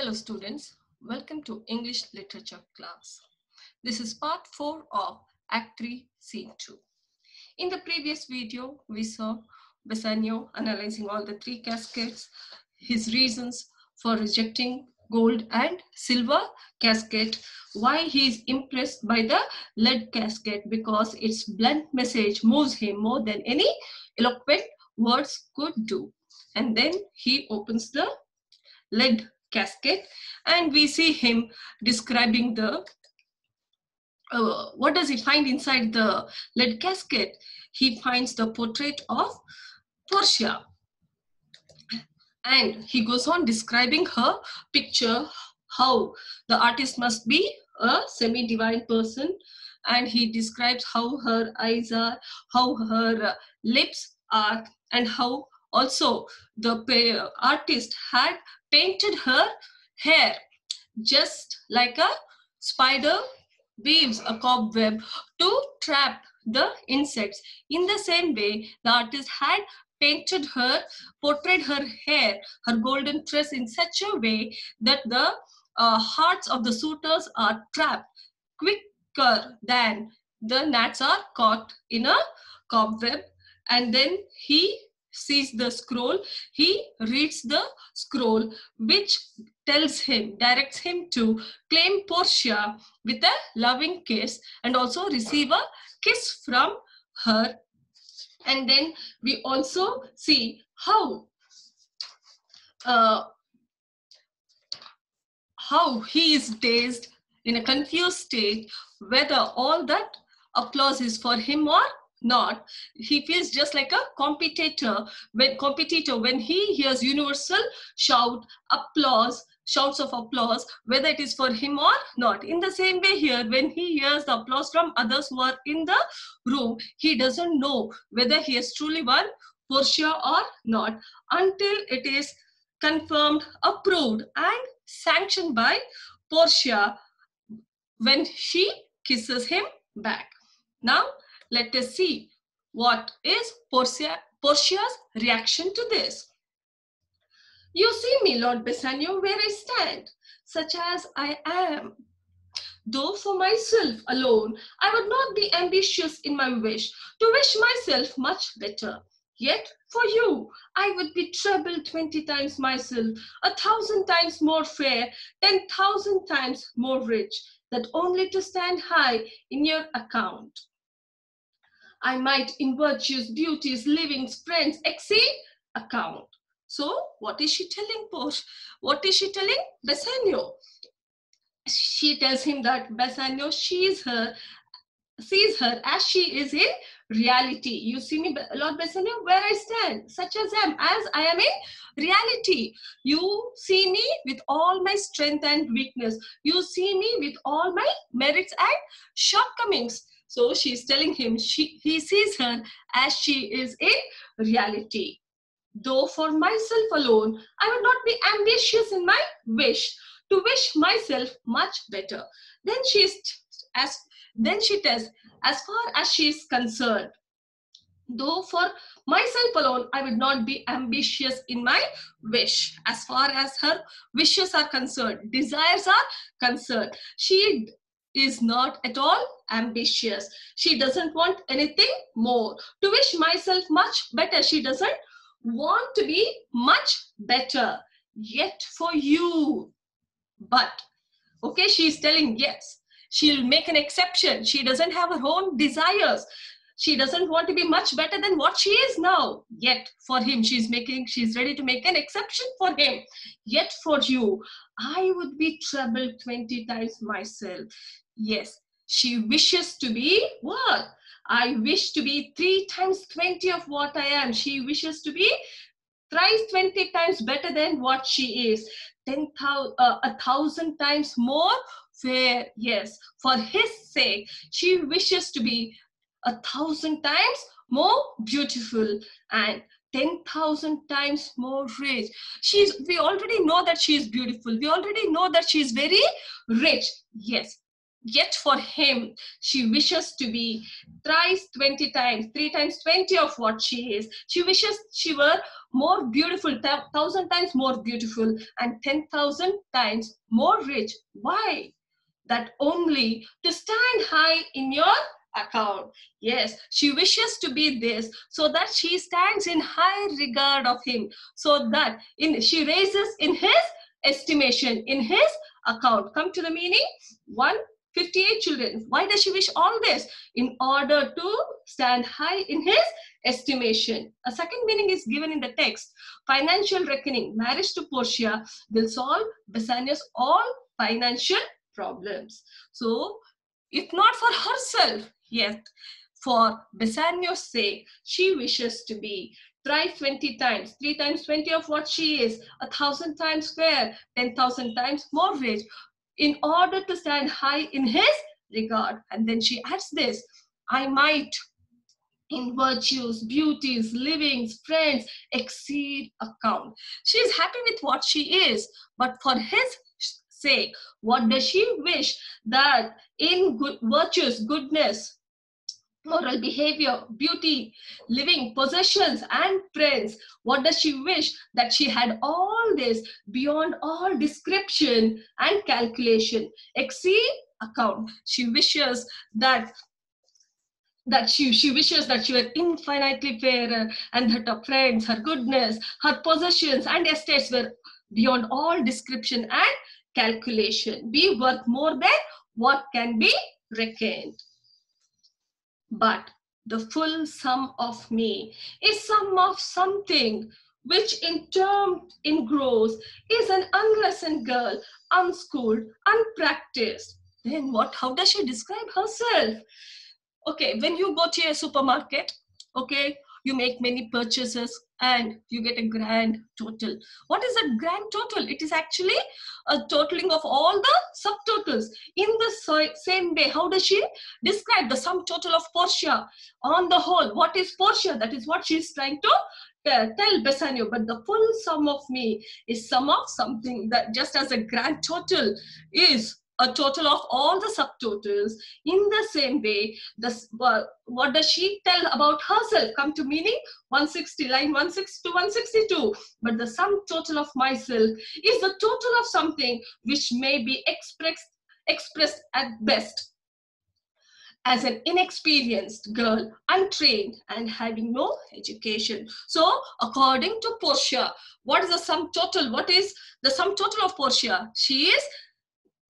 Hello students, welcome to English literature class. This is part 4 of Act 3 Scene 2. In the previous video, we saw Bassanio analyzing all the three caskets, his reasons for rejecting gold and silver casket, why he is impressed by the lead casket because its blunt message moves him more than any eloquent words could do. And then he opens the lead casket and we see him describing the uh, what does he find inside the lead casket he finds the portrait of portia. And he goes on describing her picture how the artist must be a semi divine person and he describes how her eyes are how her lips are and how also the artist had painted her hair just like a spider weaves a cobweb to trap the insects. In the same way, the artist had painted her, portrayed her hair, her golden tress in such a way that the uh, hearts of the suitors are trapped quicker than the gnats are caught in a cobweb. And then he sees the scroll, he reads the scroll, which tells him, directs him to claim Portia with a loving kiss and also receive a kiss from her. And then we also see how uh, how he is dazed in a confused state, whether all that applause is for him or not. He feels just like a competitor when competitor when he hears universal shout applause shouts of applause whether it is for him or not. In the same way here when he hears the applause from others who are in the room he doesn't know whether he has truly won portia or not until it is confirmed approved and sanctioned by portia when she kisses him back. Now let us see what is Portia, Portia's reaction to this. You see me, Lord Bassanio, where I stand, such as I am. Though for myself alone, I would not be ambitious in my wish to wish myself much better. Yet for you, I would be treble twenty times myself, a thousand times more fair, ten thousand times more rich, that only to stand high in your account. I might in virtues, beauties, livings, friends exceed account. So what is she telling Portia? What is she telling Bassanio? She tells him that Bassanio sees her, sees her as she is in reality. You see me, Lord Bassanio, where I stand, such as I am, as I am in reality. You see me with all my strength and weakness. You see me with all my merits and shortcomings. So she's telling him she, he sees her as she is in reality. Though for myself alone, I would not be ambitious in my wish to wish myself much better. Then she is as then she tells, as far as she is concerned, though for myself alone, I would not be ambitious in my wish. As far as her wishes are concerned, desires are concerned, she is not at all ambitious. She doesn't want anything more. To wish myself much better, she doesn't want to be much better. Yet for you. But, okay, she's telling yes. She'll make an exception. She doesn't have her own desires. She doesn't want to be much better than what she is now. Yet for him, she's making, she's ready to make an exception for him. Yet for you, I would be troubled 20 times myself. Yes, she wishes to be what? I wish to be three times 20 of what I am. She wishes to be thrice 20 times better than what she is. 10,000, uh, a thousand times more fair. Yes, for his sake, she wishes to be a thousand times more beautiful and 10,000 times more rich. She's, we already know that she is beautiful. We already know that she is very rich. Yes, Yet for him, she wishes to be thrice 20 times, three times 20 of what she is. She wishes she were more beautiful, thousand times more beautiful, and 10,000 times more rich. Why? That only to stand high in your account. Yes, she wishes to be this so that she stands in high regard of him, so that in she raises in his estimation, in his account. Come to the meaning. One 58 children. Why does she wish all this? In order to stand high in his estimation. A second meaning is given in the text. Financial reckoning, marriage to Portia will solve Bassanio's all financial problems. So, if not for herself, yet for Bassanio's sake, she wishes to be thrice 20 times, three times 20 of what she is, a thousand times fair, 10,000 times more rich, in order to stand high in his regard. And then she adds this I might in virtues, beauties, livings, friends, exceed account. She is happy with what she is, but for his sake, what does she wish? That in good virtues, goodness, moral behavior, beauty, living, possessions, and friends. What does she wish? That she had all this beyond all description and calculation, exceed account. She wishes that that she, she wishes that she were infinitely fairer and that her friends, her goodness, her possessions and estates were beyond all description and calculation, be worth more than what can be reckoned but the full sum of me is sum of something which in term in gross is an unlessoned girl unschooled unpracticed. Then what how does she describe herself? Okay when you go to a supermarket okay you make many purchases and you get a grand total. What is a grand total? It is actually a totaling of all the subtotals. In the same way, how does she describe the sum total of Portia? On the whole, what is Portia? That is what she is trying to uh, tell Bassanio, but the full sum of me is sum of something that just as a grand total is a total of all the subtotals. In the same way, this, uh, what does she tell about herself? Come to meaning 160, line 160 to 162. But the sum total of myself is the total of something which may be expressed, expressed at best as an inexperienced girl, untrained and having no education. So according to Portia, what is the sum total? What is the sum total of Portia? She is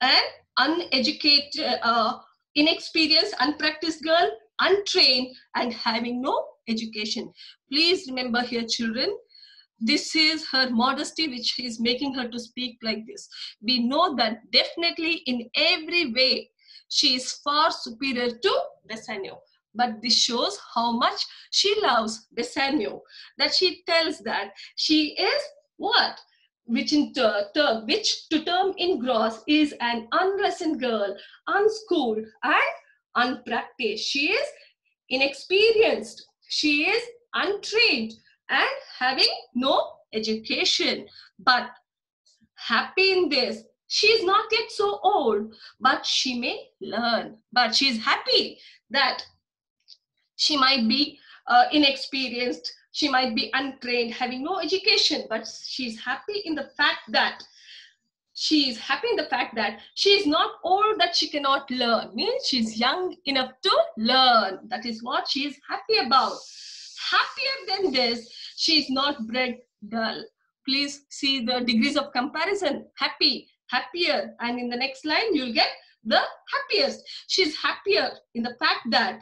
an uneducated, uh, inexperienced, unpracticed girl, untrained, and having no education. Please remember here, children, this is her modesty which is making her to speak like this. We know that definitely in every way she is far superior to Bassanio. But this shows how much she loves Bassanio. That she tells that she is what? Which in ter, which to term in gross is an unlessoned girl, unschooled and unpracticed. She is inexperienced. She is untrained and having no education. But happy in this, she is not yet so old, but she may learn. But she is happy that she might be uh, inexperienced she might be untrained, having no education, but she's happy in the fact that she is happy in the fact that she is not old that she cannot learn. Means she's young enough to learn. That is what she is happy about. Happier than this, she is not bred dull. Please see the degrees of comparison. Happy, happier. And in the next line, you'll get the happiest. She's happier in the fact that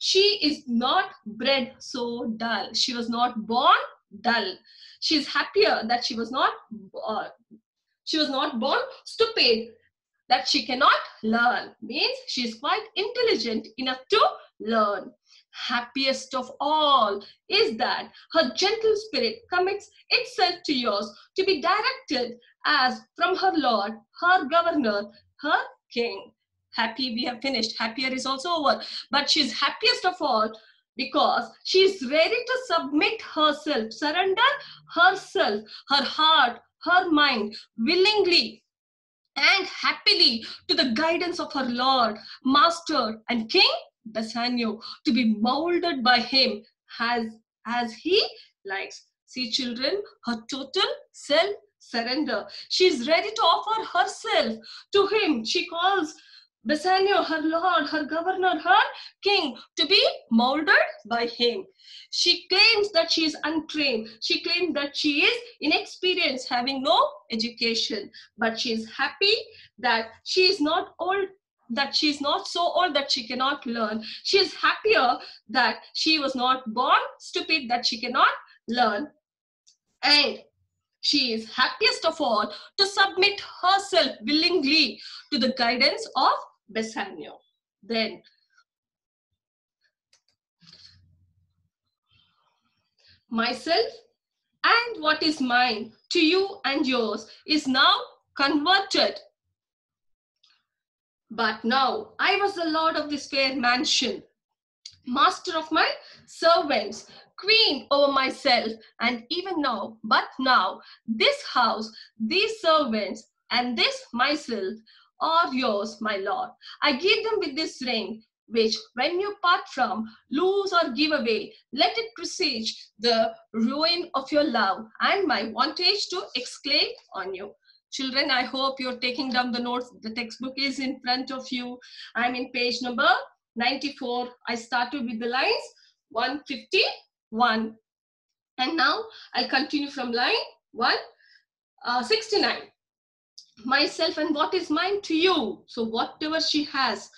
she is not bred so dull. She was not born dull. She is happier that she was not uh, she was not born stupid. That she cannot learn means she is quite intelligent enough to learn. Happiest of all is that her gentle spirit commits itself to yours to be directed as from her Lord, her governor, her king happy we have finished happier is also over but she's happiest of all because she's ready to submit herself surrender herself her heart her mind willingly and happily to the guidance of her Lord, Master, and King Bassanio to be molded by him as, as he likes. See, children, her total self surrender. She is ready to offer herself to him. She calls Bassanio, her lord, her governor, her king, to be molded by him. She claims that she is untrained. She claims that she is inexperienced, having no education. But she is happy that she is not old that she is not so old that she cannot learn. She is happier that she was not born stupid, that she cannot learn. And she is happiest of all to submit herself willingly to the guidance of Bassanio. Then myself and what is mine to you and yours is now converted. But now I was the lord of this fair mansion, master of my servants, queen over myself, and even now, but now, this house, these servants, and this myself are yours, my lord. I give them with this ring, which when you part from, lose or give away, let it presage the ruin of your love and my wantage to exclaim on you. Children, I hope you're taking down the notes. The textbook is in front of you. I'm in page number 94. I started with the lines 151. And now I'll continue from line 169. Uh, Myself and what is mine to you. So whatever she has,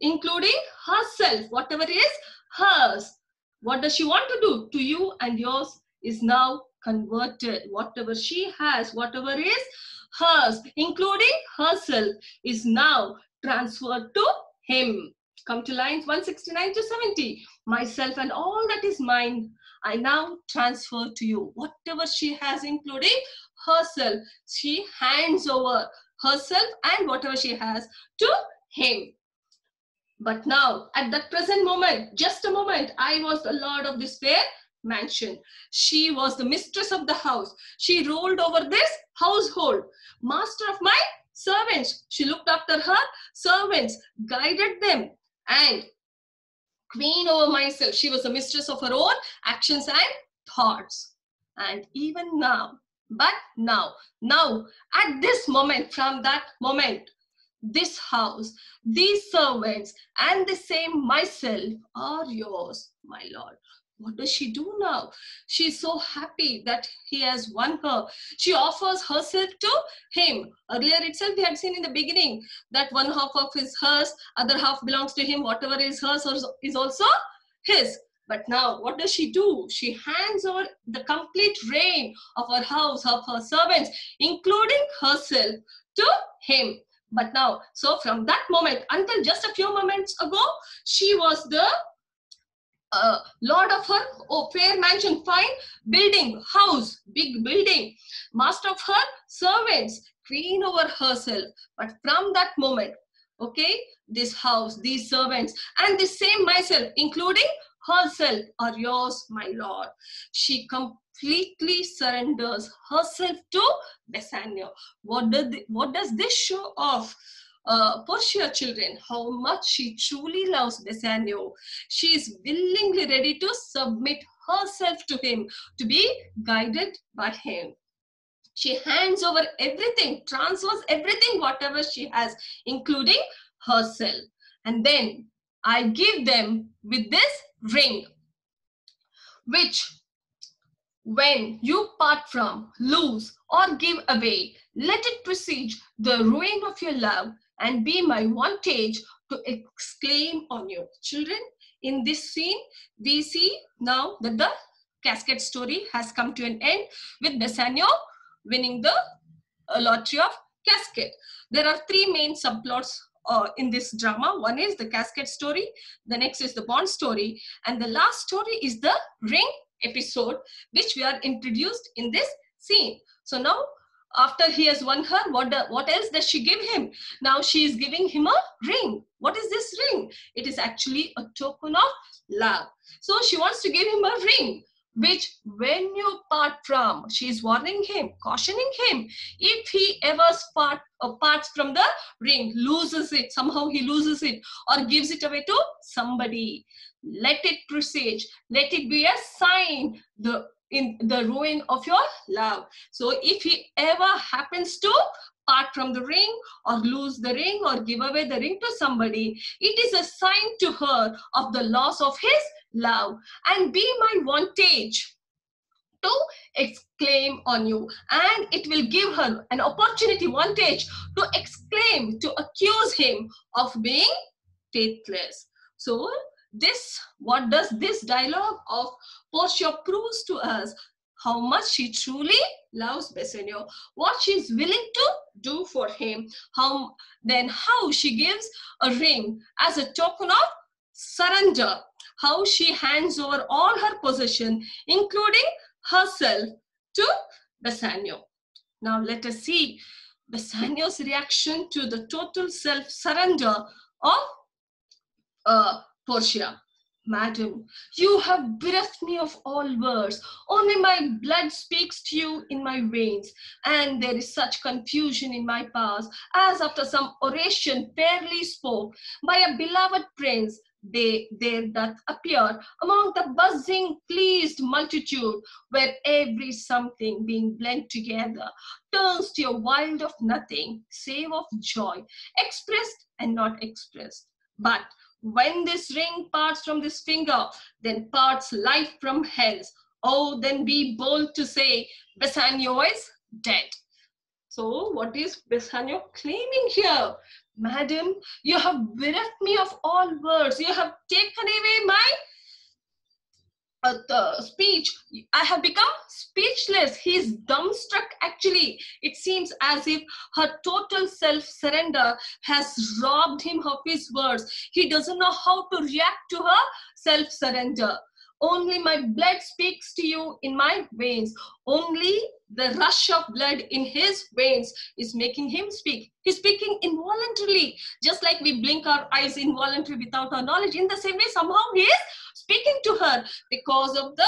including herself, whatever is hers. What does she want to do to you and yours is now converted. Whatever she has, whatever is hers, including herself, is now transferred to him. Come to lines 169 to 70. Myself and all that is mine, I now transfer to you. Whatever she has, including herself, she hands over herself and whatever she has to him. But now, at that present moment, just a moment, I was the lord of this fair mansion. She was the mistress of the house. She ruled over this household. Master of my servants. She looked after her servants, guided them, and queen over myself. She was the mistress of her own actions and thoughts. And even now, but now, now, at this moment, from that moment, this house, these servants, and the same myself are yours, my Lord. What does she do now? She's so happy that he has won her. She offers herself to him. Earlier itself, we had seen in the beginning that one half of is hers, other half belongs to him. Whatever is hers is also his. But now, what does she do? She hands over the complete reign of her house, of her servants, including herself, to him. But now, so from that moment until just a few moments ago, she was the uh, lord of her oh, fair mansion, fine building, house, big building, master of her servants, queen over herself. But from that moment, okay, this house, these servants, and the same myself, including herself, are yours, my lord. She completely surrenders herself to Bassanio. What, what does this show off? uh, Portia children, how much she truly loves Bassanio. She is willingly ready to submit herself to him, to be guided by him. She hands over everything, transfers everything, whatever she has, including herself. And then I give them with this ring, which when you part from, lose, or give away, let it precede the ruin of your love and be my wantage to exclaim on you. Children, in this scene, we see now that the casket story has come to an end with Bassanio winning the lottery of casket. There are three main subplots uh, in this drama. One is the casket story, the next is the bond story, and the last story is the ring episode, which we are introduced in this scene. So now after he has won her, what, what else does she give him? Now she is giving him a ring. What is this ring? It is actually a token of love. So she wants to give him a ring. Which when you part from, she's warning him, cautioning him, if he ever part, uh, parts from the ring, loses it, somehow he loses it or gives it away to somebody, let it presage, let it be a sign the in the ruin of your love. So if he ever happens to part from the ring or lose the ring or give away the ring to somebody, it is a sign to her of the loss of his love and be my vantage to exclaim on you. And it will give her an opportunity vantage to exclaim to accuse him of being faithless. So this what does this dialogue of portia proves to us how much she truly loves Bassanio, what she's willing to do for him, how then how she gives a ring as a token of surrender, how she hands over all her possession, including herself, to Bassanio. Now let us see Bassanio's reaction to the total self-surrender of uh, Portia. Madam, you have bereft me of all words. Only my blood speaks to you in my veins, and there is such confusion in my powers, as after some oration fairly spoke by a beloved prince, they there doth appear among the buzzing, pleased multitude, where every something being blent together turns to a wild of nothing, save of joy, expressed and not expressed. But when this ring parts from this finger, then parts life from hence. Oh, then be bold to say, Bassanio is dead. So what is Bassanio claiming here? Madam, you have bereft me of all words. You have taken away my uh, speech, I have become speechless. He's dumbstruck actually. It seems as if her total self surrender has robbed him of his words. He doesn't know how to react to her self surrender. Only my blood speaks to you in my veins. Only the rush of blood in his veins is making him speak. He's speaking involuntarily, just like we blink our eyes involuntarily without our knowledge. In the same way, somehow he is speaking to her because of the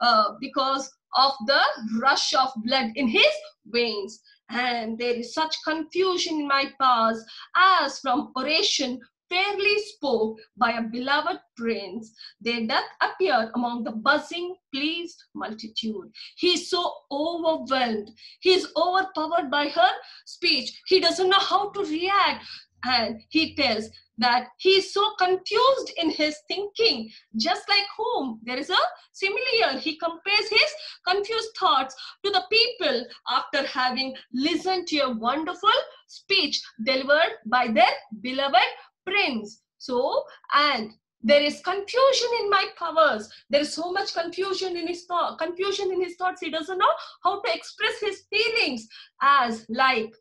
uh, because of the rush of blood in his veins. And there is such confusion in my powers as from oration fairly spoke by a beloved prince, there doth appear among the buzzing, pleased multitude. He is so overwhelmed. He is overpowered by her speech. He doesn't know how to react. And he tells that he is so confused in his thinking, just like whom. There is a simile. He compares his confused thoughts to the people after having listened to a wonderful speech delivered by their beloved prince. So, and there is confusion in my powers. There is so much confusion in his thought, confusion in his thoughts. He doesn't know how to express his feelings as like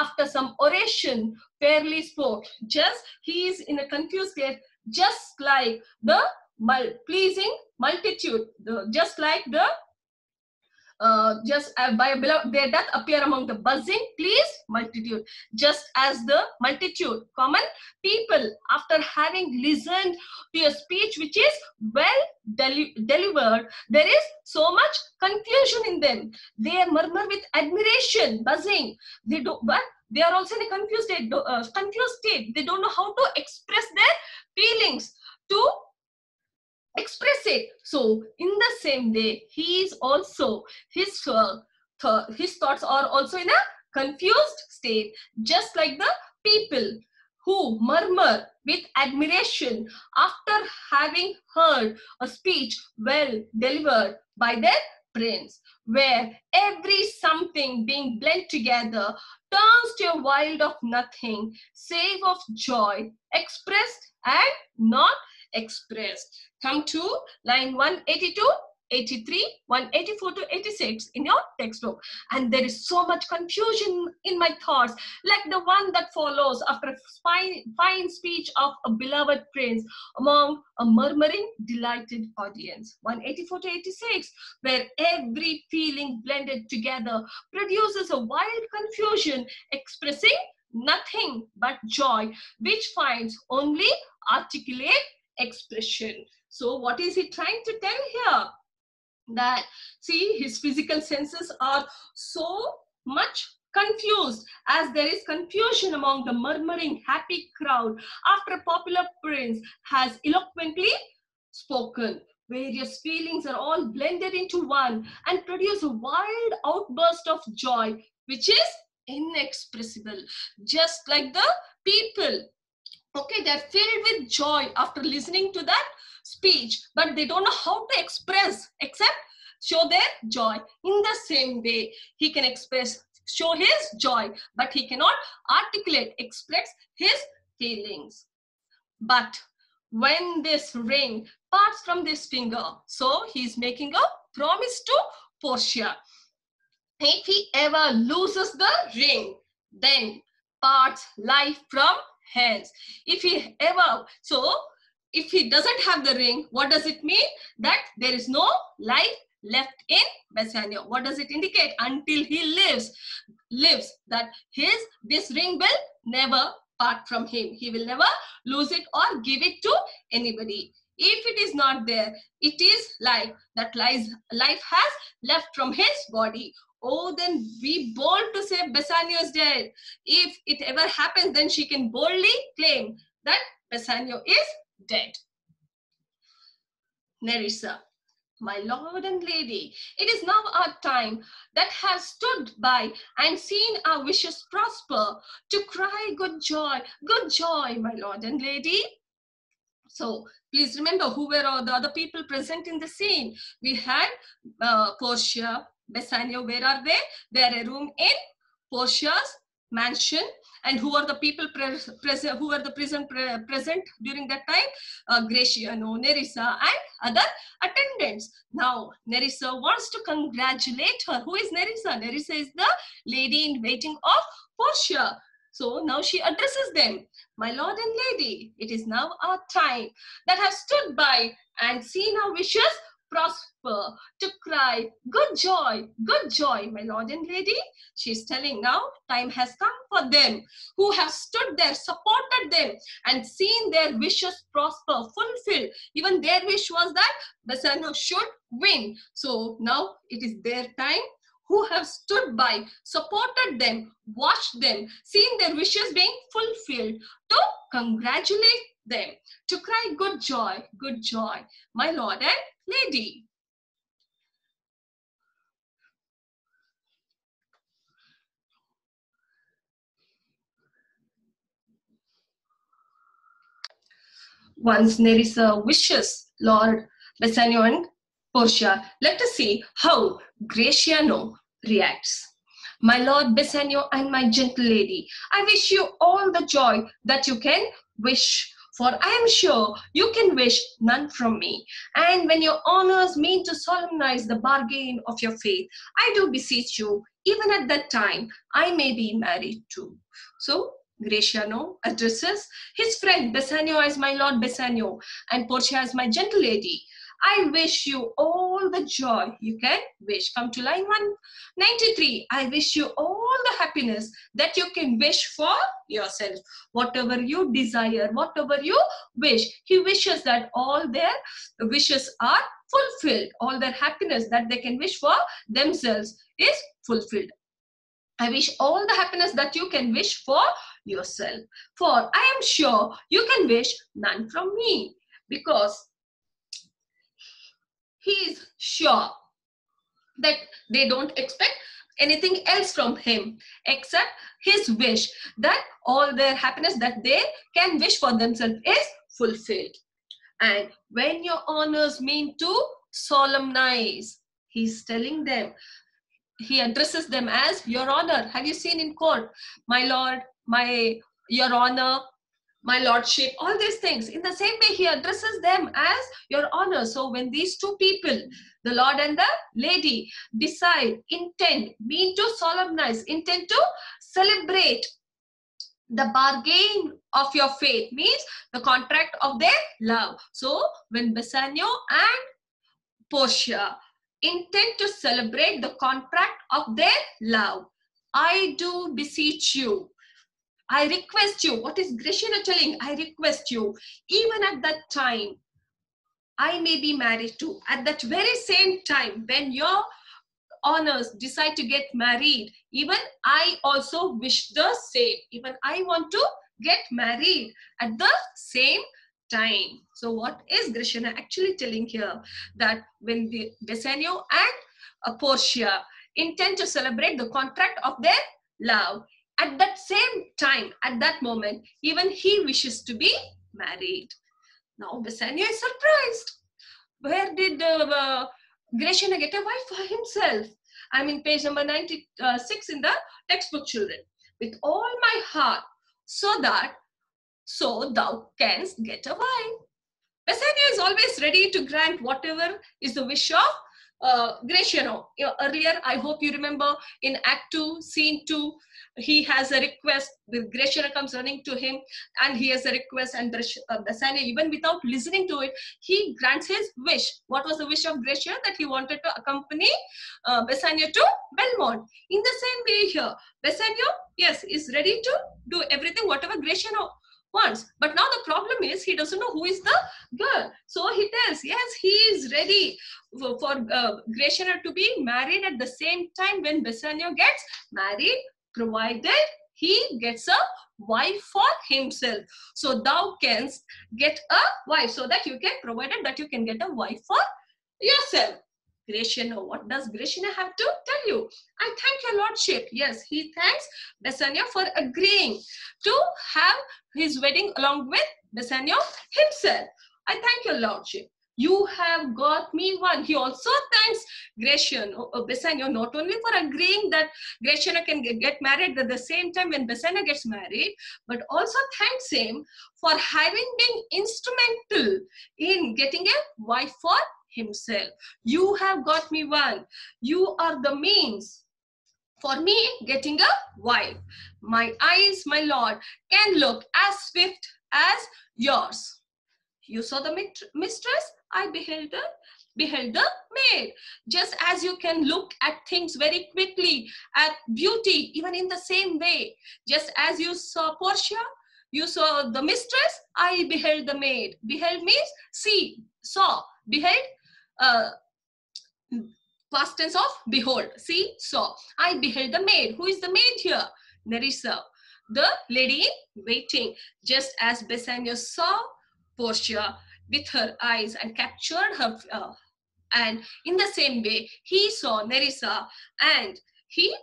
after some oration fairly spoke. Just he is in a confused state, just like the pleasing multitude, just like the uh, just uh, by there doth appear among the buzzing, please, multitude, just as the multitude, common people, after having listened to a speech which is well deli delivered, there is so much confusion in them. They murmur with admiration, buzzing. They do, but they are also in a confused state, uh, confused state. They don't know how to express their feelings to express it. So in the same way, he is also, his, uh, th his thoughts are also in a confused state, just like the people who murmur with admiration after having heard a speech well delivered by their prince, where every something being blent together turns to a wild of nothing, save of joy, expressed and not expressed. Come to line 182, 83, 184 to 86 in your textbook. And there is so much confusion in my thoughts, like the one that follows after a fine, fine speech of a beloved prince among a murmuring, delighted audience. 184 to 86, where every feeling blended together produces a wild confusion expressing nothing but joy, which finds only articulate expression. So what is he trying to tell here? that see his physical senses are so much confused as there is confusion among the murmuring happy crowd after a popular prince has eloquently spoken various feelings are all blended into one and produce a wild outburst of joy which is inexpressible just like the people okay they're filled with joy after listening to that speech but they don't know how to express except show their joy. In the same way he can express show his joy but he cannot articulate express his feelings. But when this ring parts from this finger so he's making a promise to portia. If he ever loses the ring then parts life from hands if he ever so if he doesn't have the ring what does it mean that there is no life left in Bassanio. What does it indicate? Until he lives, lives that his this ring will never part from him. He will never lose it or give it to anybody. If it is not there, it is life that lies life has left from his body. Oh, then be bold to say Bassanio is dead. If it ever happens, then she can boldly claim that Bassanio is dead. Nerissa my lord and lady, it is now our time that has stood by and seen our wishes prosper to cry good joy, good joy, my lord and lady. So please remember who were all the other people present in the scene. We had uh, Portia, Where are they? They are a room in Portia's mansion. And who are the people present who are the present pre present during that time? Uh, Gratiano, Nerissa and other attendants. Now Nerissa wants to congratulate her. Who is Nerissa? Nerissa is the lady in waiting of Portia. So now she addresses them. My lord and lady it is now our time. That has stood by and seen our wishes prosper, to cry, good joy, good joy, my lord and lady. She's telling now, time has come for them who have stood there, supported them, and seen their wishes prosper, fulfilled. Even their wish was that Bassanio should win. So now it is their time who have stood by, supported them, watched them, seen their wishes being fulfilled, to congratulate them, to cry good joy, good joy, my lord and lady. Once Nerissa wishes Lord Bassanio and Portia, let us see how Gratiano reacts. My Lord Bassanio and my gentle lady, I wish you all the joy that you can wish for I am sure you can wish none from me. And when your honors mean to solemnize the bargain of your faith, I do beseech you, even at that time, I may be married too. So Gratiano addresses his friend Bassanio as my lord Bassanio and Portia as my gentle lady. I wish you all the joy you can wish. Come to line 193. I wish you all the happiness that you can wish for yourself. Whatever you desire, whatever you wish. He wishes that all their wishes are fulfilled. All their happiness that they can wish for themselves is fulfilled. I wish all the happiness that you can wish for yourself. For I am sure you can wish none from me because he is sure that they don't expect anything else from him except his wish that all their happiness that they can wish for themselves is fulfilled. And when your honors mean to solemnize, he's telling them, he addresses them as your honor. Have you seen in court, my lord, my your honor, my lordship, all these things. In the same way, he addresses them as your honor. So when these two people, the Lord and the lady, decide, intend, mean to solemnize, intend to celebrate the bargain of your faith means the contract of their love. So when Bassanio and Portia intend to celebrate the contract of their love, I do beseech you I request you. What is Gratiano telling? I request you. Even at that time, I may be married to. At that very same time, when your honors decide to get married, even I also wish the same. Even I want to get married at the same time. So what is Gratiano actually telling here? That when the Bassanio and Portia intend to celebrate the contract of their love, at that same time, at that moment, even he wishes to be married. Now Bassanio is surprised. Where did uh, uh, Gratiano get a wife for himself? I'm in page number 96 in the textbook, children. With all my heart, so that so thou canst get a wife. Bassanio is always ready to grant whatever is the wish of uh, Gratiano. Earlier, I hope you remember in Act 2, Scene 2, he has a request. The Gratiano comes running to him and he has a request and uh, Bassanio, even without listening to it, he grants his wish. What was the wish of Gratiano? That he wanted to accompany uh, Bassanio to Belmont. In the same way here, Bassanio, yes, is ready to do everything, whatever Gratiano wants. But now the problem is he doesn't know who is the girl. So he tells, yes, he is ready for, for uh, to be married at the same time when Bassanio gets married, provided he gets a wife for himself. So thou canst get a wife so that you can, provided that you can get a wife for yourself. Gratiano, what does Gratiano have to tell you? I thank your lordship. Yes, he thanks Bassanio for agreeing to have his wedding along with Bassanio himself. I thank your lordship. You have got me one. He also thanks Gratiano, uh, Bassanio not only for agreeing that Gratiano can get married at the same time when Bassanio gets married, but also thanks him for having been instrumental in getting a wife for himself. You have got me one. You are the means for me getting a wife. My eyes, my Lord, can look as swift as yours. You saw the mistress, I beheld the beheld the maid. Just as you can look at things very quickly, at beauty, even in the same way. Just as you saw Portia, you saw the mistress, I beheld the maid. Beheld means see, saw, beheld uh, past tense of behold. See, saw. I beheld the maid. Who is the maid here? Nerissa, the lady in waiting. Just as Bassanio saw Portia with her eyes and captured her, uh, and in the same way, he saw Nerissa and he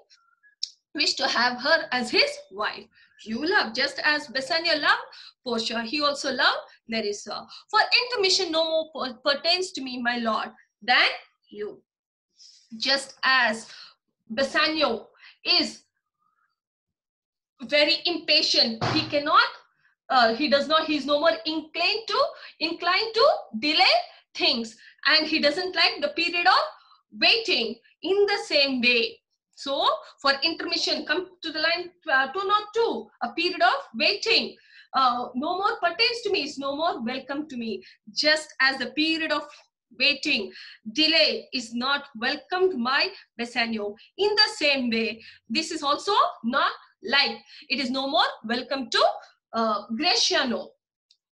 wished to have her as his wife. You love just as Bassanio loved Portia, he also loved Nerissa. For intermission no more pertains to me, my lord, than you. Just as Bassanio is very impatient, he cannot, uh, he does not, he's no more inclined to, inclined to delay things and he doesn't like the period of waiting in the same way. So for intermission, come to the line uh, 202, a period of waiting uh, no more pertains to me, is no more welcome to me. Just as the period of waiting, delay is not welcomed by Bassanio. In the same way, this is also not like it is no more welcome to uh, Gratiano.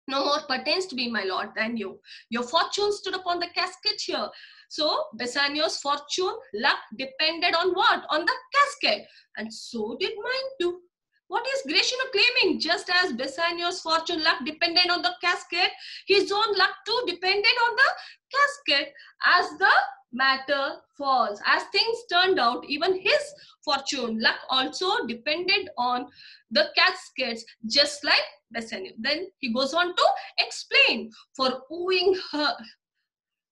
No more pertains to be my lord than you. Your fortune stood upon the casket here. So Bassanio's fortune, luck depended on what? On the casket. And so did mine too. What is Gratiano claiming? Just as Bassanio's fortune luck depended on the casket, his own luck too depended on the casket as the matter falls. As things turned out, even his fortune luck also depended on the caskets, just like Bassanio. Then he goes on to explain for wooing her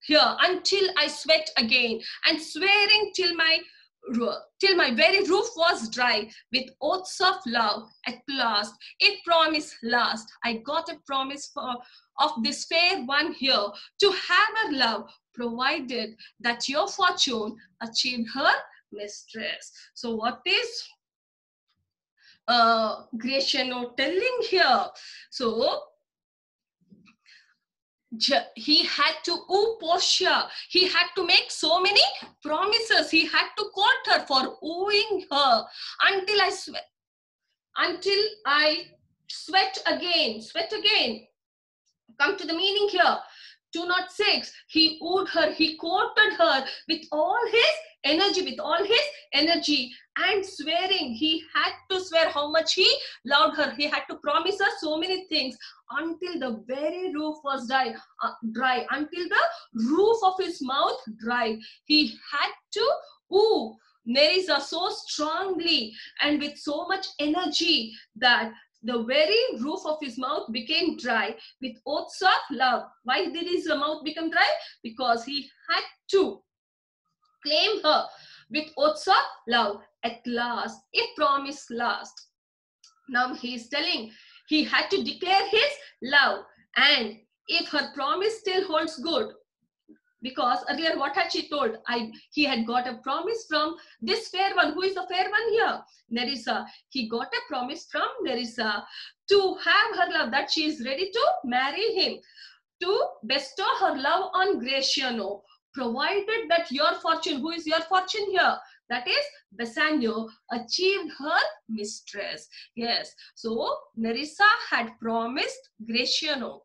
here until I sweat again and swearing till my till my very roof was dry with oaths of love at last a promise last. I got a promise for of this fair one here to have her love provided that your fortune achieved her mistress. So what is uh Gratiano telling here? So he had to woo Portia. He had to make so many promises. He had to court her for wooing her until I sweat. Until I sweat again. Sweat again. Come to the meaning here. 206 he wooed her he courted her with all his energy with all his energy and swearing. He had to swear how much he loved her. He had to promise her so many things until the very roof was dry, uh, dry until the roof of his mouth dry. He had to woo Nerissa so strongly and with so much energy that the very roof of his mouth became dry with oaths of love. Why did his mouth become dry? Because he had to claim her with oaths of love. At last, a promise last. Now he is telling he had to declare his love and if her promise still holds good, because earlier what had she told? I he had got a promise from this fair one. Who is the fair one here? Nerissa he got a promise from nerissa to have her love that she is ready to marry him. To bestow her love on Gratiano provided that your fortune who is your fortune here? That is Bassanio achieved her mistress. Yes, so Nerissa had promised Gratiano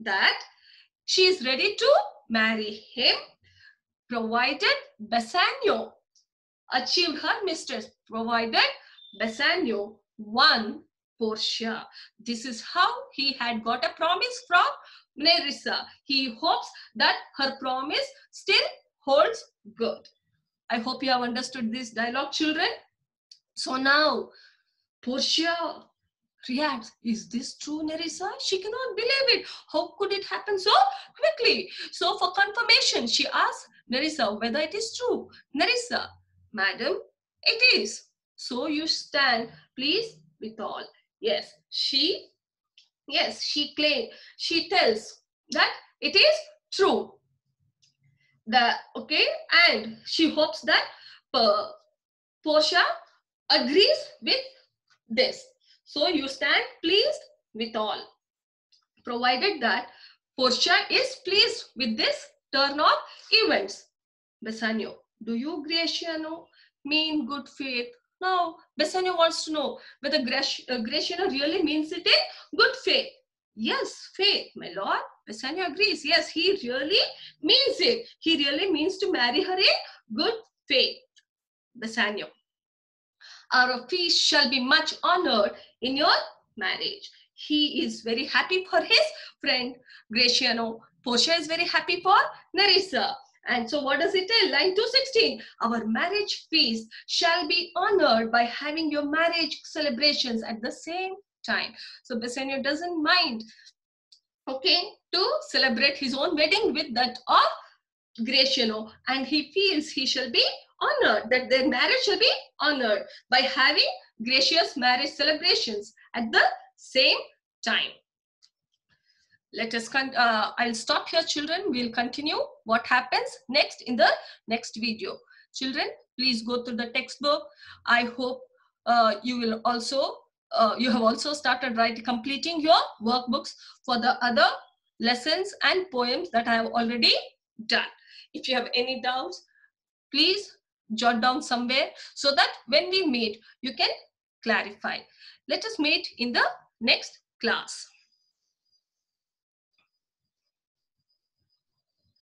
that she is ready to marry him provided Bassanio achieved her mistress, provided Bassanio won Portia. This is how he had got a promise from Nerissa. He hopes that her promise still holds good. I hope you have understood this dialogue, children. So now, Portia reacts, is this true, Nerissa? She cannot believe it. How could it happen so quickly? So for confirmation, she asks Nerissa whether it is true. Nerissa, madam, it is. So you stand, please, with all. Yes, she, yes, she claim, she tells that it is true. The, okay, and she hopes that uh, Portia agrees with this. So you stand pleased with all. Provided that Portia is pleased with this turn of events. Bassanio, do you, Gratiano, mean good faith? No, Bassanio wants to know whether uh, Gratiano really means it in good faith. Yes, faith, my lord. Bassanio agrees. Yes, he really means it. He really means to marry her in good faith. Bassanio our feast shall be much honored in your marriage. He is very happy for his friend Gratiano. Portia is very happy for Nerissa. And so what does it tell? Line 216. Our marriage feast shall be honored by having your marriage celebrations at the same time. So Bassanio doesn't mind, okay, to celebrate his own wedding with that of Gratiano. And he feels he shall be honored, that their marriage shall be honored by having gracious marriage celebrations at the same time. Let us, uh, I'll stop here children. We'll continue what happens next in the next video. Children, please go through the textbook. I hope uh, you will also, uh, you have also started writing, completing your workbooks for the other lessons and poems that I have already done. If you have any doubts, please jot down somewhere so that when we meet, you can clarify. Let us meet in the next class.